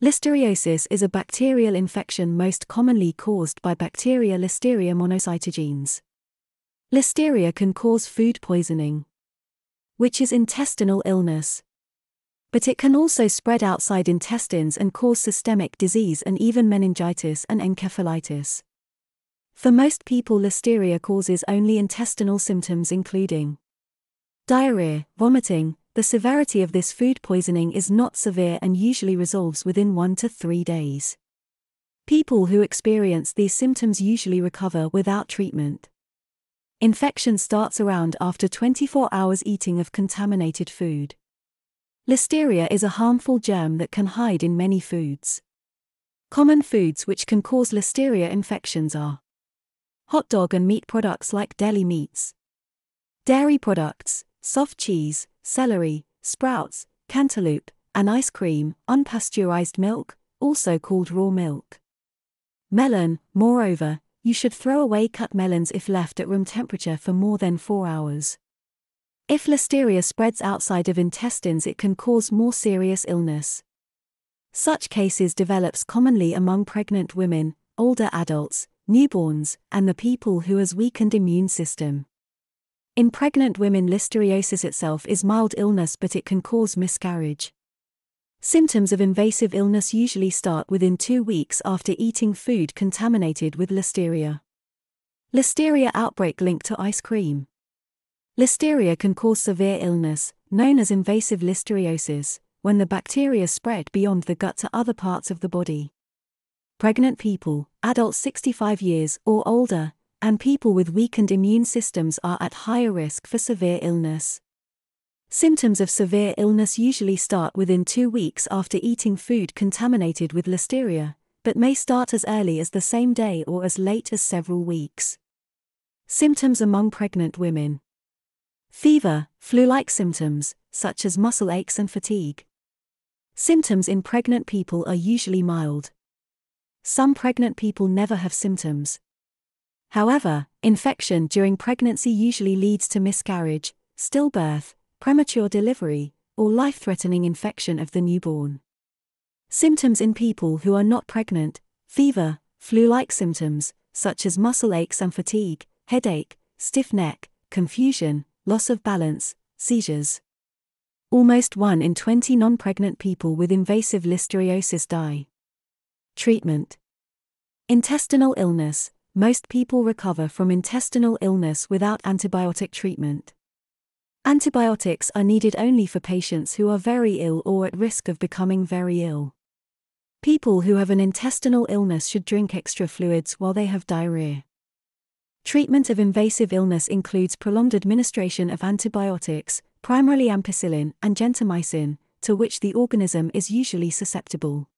Listeriosis is a bacterial infection most commonly caused by bacteria Listeria monocytogenes. Listeria can cause food poisoning, which is intestinal illness. But it can also spread outside intestines and cause systemic disease and even meningitis and encephalitis. For most people, listeria causes only intestinal symptoms, including diarrhea, vomiting, the severity of this food poisoning is not severe and usually resolves within one to three days. People who experience these symptoms usually recover without treatment. Infection starts around after 24 hours eating of contaminated food. Listeria is a harmful germ that can hide in many foods. Common foods which can cause listeria infections are hot dog and meat products like deli meats, dairy products, soft cheese, celery, sprouts, cantaloupe, and ice cream, unpasteurized milk, also called raw milk. Melon, moreover, you should throw away cut melons if left at room temperature for more than 4 hours. If listeria spreads outside of intestines, it can cause more serious illness. Such cases develops commonly among pregnant women, older adults, newborns, and the people who has weakened immune system. In pregnant women, listeriosis itself is mild illness but it can cause miscarriage. Symptoms of invasive illness usually start within two weeks after eating food contaminated with listeria. Listeria outbreak linked to ice cream. Listeria can cause severe illness, known as invasive listeriosis, when the bacteria spread beyond the gut to other parts of the body. Pregnant people, adults 65 years or older, and people with weakened immune systems are at higher risk for severe illness. Symptoms of severe illness usually start within two weeks after eating food contaminated with listeria, but may start as early as the same day or as late as several weeks. Symptoms among pregnant women fever, flu like symptoms, such as muscle aches and fatigue. Symptoms in pregnant people are usually mild. Some pregnant people never have symptoms, However, infection during pregnancy usually leads to miscarriage, stillbirth, premature delivery, or life threatening infection of the newborn. Symptoms in people who are not pregnant fever, flu like symptoms, such as muscle aches and fatigue, headache, stiff neck, confusion, loss of balance, seizures. Almost 1 in 20 non pregnant people with invasive listeriosis die. Treatment Intestinal illness, most people recover from intestinal illness without antibiotic treatment. Antibiotics are needed only for patients who are very ill or at risk of becoming very ill. People who have an intestinal illness should drink extra fluids while they have diarrhea. Treatment of invasive illness includes prolonged administration of antibiotics, primarily ampicillin and gentamicin, to which the organism is usually susceptible.